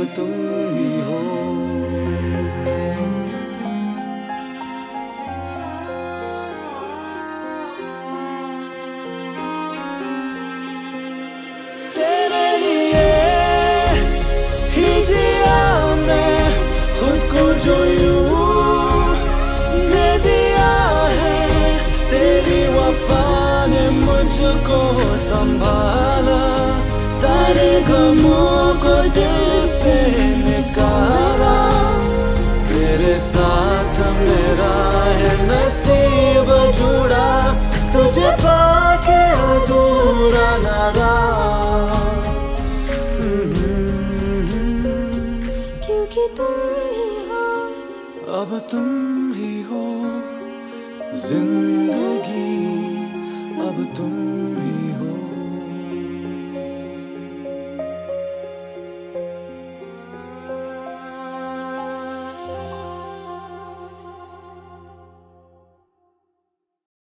अब तुम ही हो। लिए खुद को जो वफा ने मुझको संभाला, सारे गमों को दिल तुझे पाके अधूरा लगा। हम्म। क्योंकि तुम ही हो। अब तुम ही हो, ज़िंदगी। अब तुम ही